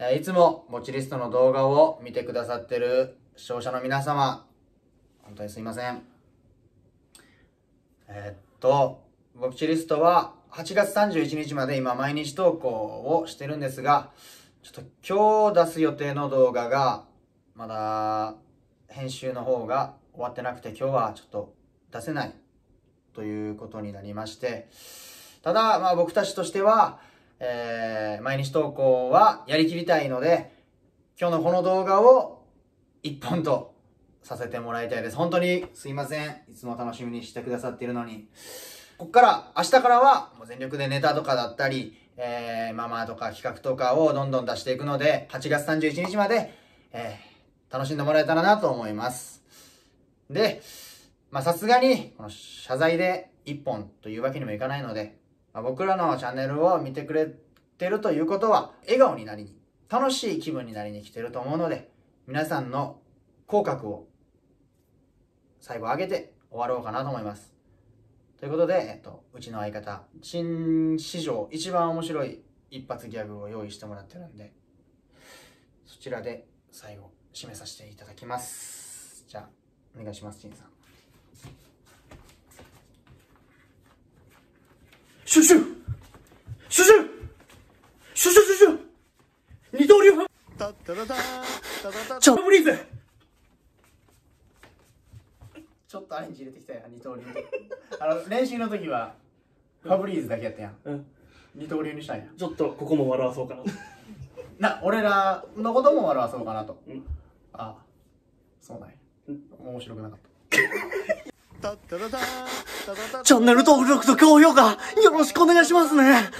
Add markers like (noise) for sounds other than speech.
いつもボチリストの動画を見てくださってる視聴者の皆様、本当にすいません。えーっと、ボチリストは8月31日まで今毎日投稿をしてるんですが、ちょっと今日出す予定の動画が、まだ編集の方が終わってなくて今日はちょっと出せないということになりまして、ただ、まあ僕たちとしては、えー毎日投稿はやりきりたいので、今日のこの動画を一本とさせてもらいたいです。本当にすいません。いつも楽しみにしてくださっているのに。こっから、明日からはもう全力でネタとかだったり、えー、ママとか企画とかをどんどん出していくので、8月31日まで、えー楽しんでもらえたらなと思います。で、まあさすがに、この謝罪で一本というわけにもいかないので、僕らのチャンネルを見てくれてるということは、笑顔になりに、楽しい気分になりに来てると思うので、皆さんの口角を最後上げて終わろうかなと思います。ということで、えっと、うちの相方、新史上一番面白い一発ギャグを用意してもらってるんで、そちらで最後、締めさせていただきます。じゃあ、お願いします、陳さん。シュシュシュシュシュシュシュシュ二刀流チャブリーズちょっとアレンジ入れてきたやん、二刀流。(laughs) あの、練習の時は、ファブリーズだけやったやん。うん二刀流にしたんや。ちょっとここも笑わそうかな (laughs) な、俺らのことも笑わそうかなと。うんああ、そうなんや。面白くなかった。(laughs) チャンネル登録と高評価よろしくお願いしますね